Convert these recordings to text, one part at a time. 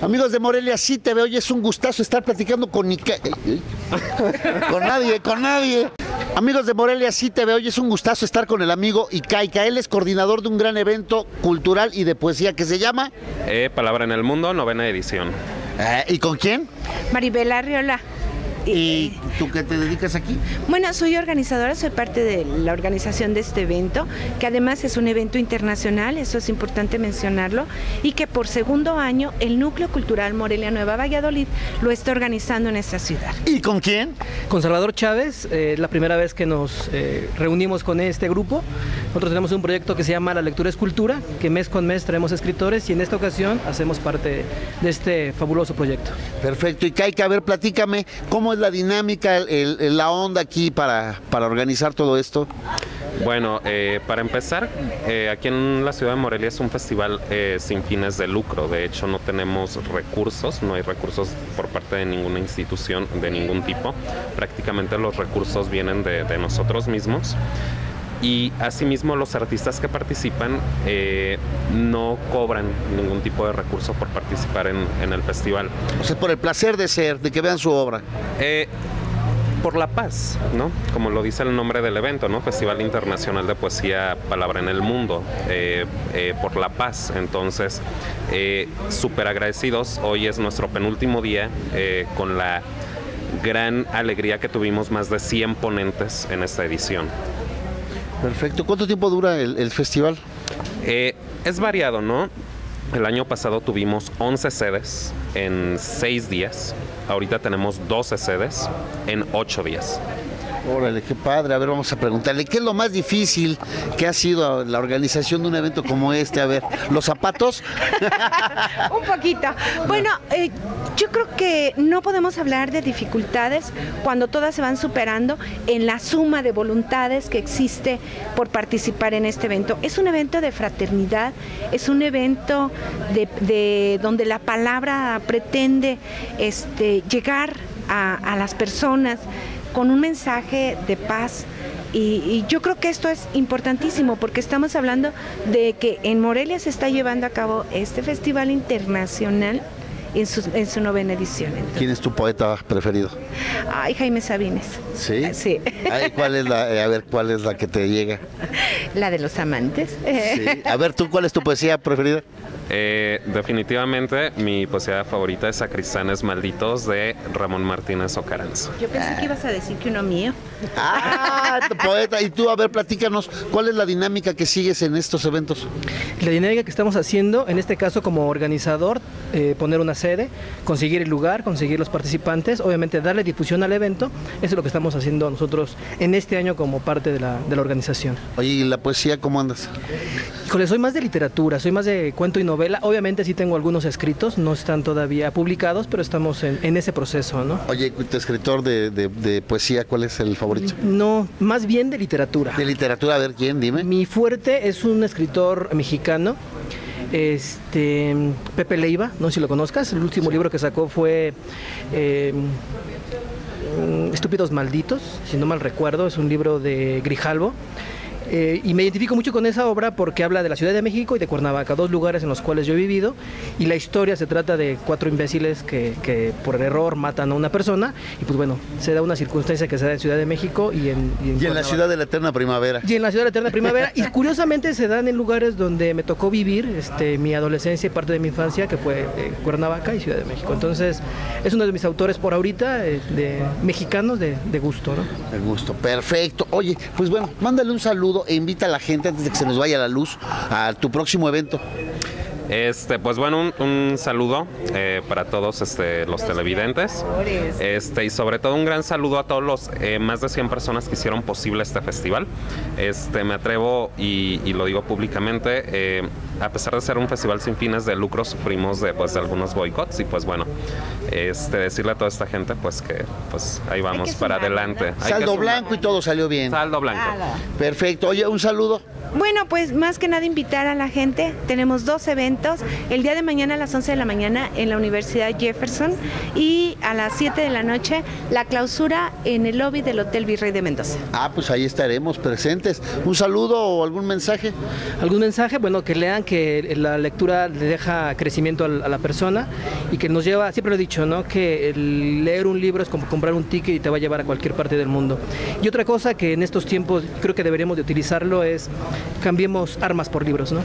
Amigos de Morelia, sí te veo. Hoy es un gustazo estar platicando con Nica... con nadie, con nadie. Amigos de Morelia, sí te veo. Hoy es un gustazo estar con el amigo Icaica. Él es coordinador de un gran evento cultural y de poesía que se llama... Eh, Palabra en el Mundo, novena edición. Eh, ¿Y con quién? Maribel Arriola. ¿Y tú qué te dedicas aquí? Bueno, soy organizadora, soy parte de la organización de este evento, que además es un evento internacional, eso es importante mencionarlo, y que por segundo año el Núcleo Cultural Morelia Nueva Valladolid lo está organizando en esta ciudad. ¿Y con quién? Con Salvador Chávez, eh, la primera vez que nos eh, reunimos con este grupo. Nosotros tenemos un proyecto que se llama La Lectura es Cultura, que mes con mes traemos escritores y en esta ocasión hacemos parte de este fabuloso proyecto. Perfecto. Y Caica, a ver, platícame, ¿cómo es la dinámica, el- el- la onda aquí para, para organizar todo esto? Bueno, eh, para empezar, eh, aquí en la ciudad de Morelia es un festival eh, sin fines de lucro. De hecho, no tenemos recursos, no hay recursos por parte de ninguna institución de ningún tipo. Prácticamente los recursos vienen de, de nosotros mismos. Y asimismo los artistas que participan eh, no cobran ningún tipo de recurso por participar en, en el festival. O sea, por el placer de ser, de que vean su obra. Eh, por la paz, ¿no? Como lo dice el nombre del evento, ¿no? Festival Internacional de Poesía Palabra en el Mundo, eh, eh, por la paz. Entonces, eh, súper agradecidos. Hoy es nuestro penúltimo día con la gran alegría que tuvimos más de 100 ponentes en esta edición. Perfecto. ¿Cuánto tiempo dura el, el festival? Eh, es variado, ¿no? El año pasado tuvimos 11 sedes en 6 días. Ahorita tenemos 12 sedes en 8 días. Órale, qué padre. A ver, vamos a preguntarle, ¿qué es lo más difícil que ha sido la organización de un evento como este? A ver, ¿los zapatos? Un poquito. Bueno, eh, yo creo que no podemos hablar de dificultades cuando todas se van superando en la suma de voluntades que existe por participar en este evento. Es un evento de fraternidad, es un evento de, de donde la palabra pretende este, llegar a, a las personas con un mensaje de paz. Y, y yo creo que esto es importantísimo porque estamos hablando de que en Morelia se está llevando a cabo este festival internacional en su, en su novena edición. Entonces, ¿Quién es tu poeta preferido? Ay, Jaime Sabines. ¿Sí? Sí. Ay, ¿cuál es la, eh, a ver, ¿cuál es la que te llega? La de los amantes. Sí. A ver, ¿tú cuál es tu poesía preferida? Eh, definitivamente mi poesía favorita es Sacristanes Malditos de Ramón Martínez Ocaranzo. Yo pensé que ibas a decir que uno mío. Ah, poeta. Y tú, a ver, platícanos, ¿cuál es la dinámica que sigues en estos eventos? La dinámica que estamos haciendo, en este caso como organizador, eh, poner una sede, conseguir el lugar, conseguir los participantes, obviamente darle difusión al evento, eso es lo que estamos haciendo nosotros en este año como parte de la, de la organización. Oye, ¿y la poesía cómo andas? Híjole, soy más de literatura, soy más de cuento y novela, obviamente sí tengo algunos escritos, no están todavía publicados, pero estamos en, en ese proceso, ¿no? Oye, tu escritor de, de- de poesía, ¿cuál es el favorito? No, más bien de literatura. De literatura, a ver, ¿quién? Dime. Mi fuerte es un escritor mexicano, este Pepe Leiva, no sé si lo conozcas. El último libro que sacó fue eh, mm, Estúpidos Malditos, si no mal recuerdo, es un libro de Grijalvo. Eh, y me identifico mucho con esa obra porque habla de la Ciudad de México y de Cuernavaca, dos lugares en los cuales yo he vivido. Y la historia se trata de cuatro imbéciles que, que por error matan a una persona. Y pues bueno, se da una circunstancia que se da en Ciudad de México y en, Y en la ciudad de la eterna primavera. Y en la ciudad de la eterna primavera. Y curiosamente se dan en lugares donde me tocó vivir este, mi adolescencia y parte de mi infancia, que fue eh, Cuernavaca y Ciudad de México. Entonces, es uno de mis autores por ahorita, eh, de mexicanos de, de gusto, ¿no? El gusto, perfecto. Oye, pues bueno, mándale un saludo e invita a la gente antes de que se nos vaya la luz a tu próximo evento. Este, pues bueno, un, un saludo eh, para todos este, los televidentes. Este, y sobre todo un gran saludo a todos los eh, más de 100 personas que hicieron posible este festival. Este, me atrevo y, y lo digo públicamente, eh, a pesar de ser un festival sin fines de lucro, sufrimos de, pues, de algunos boicots y pues bueno, este, decirle a toda esta gente pues que pues ahí vamos que para sumar, adelante. Saldo blanco y todo salió bien. Saldo blanco. Perfecto. Oye, un saludo. Bueno, pues más que nada invitar a la gente. Tenemos dos eventos. El día de mañana a las 11 de la mañana en la Universidad Jefferson y a las 7 de la noche la clausura en el lobby del Hotel Virrey de Mendoza. Ah, pues ahí estaremos presentes. ¿Un saludo o algún mensaje? ¿Algún mensaje? Bueno, que lean que la lectura le deja crecimiento a la persona y que nos lleva, siempre lo he dicho, ¿no? Que el leer un libro es como comprar un ticket y te va a llevar a cualquier parte del mundo. Y otra cosa que en estos tiempos creo que deberíamos de utilizarlo es cambiemos armas por libros, ¿no?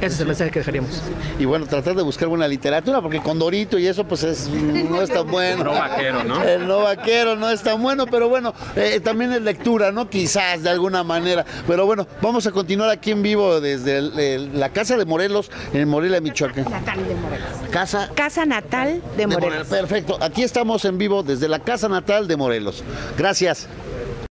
Ese es el mensaje que dejaríamos. Y bueno, tratar de buscar buena literatura, porque con Dorito y eso, pues es, no es tan bueno. No vaquero, ¿no? El no vaquero no es tan bueno, pero bueno, eh, también es lectura, ¿no? Quizás de alguna manera. Pero bueno, vamos a continuar aquí en vivo desde la Casa de Morelos, en Morelia, Michoacán. Natal de Morelos. Casa. Casa Natal de Morelos. Perfecto. Aquí estamos en vivo desde la Casa Natal de Morelos. Gracias.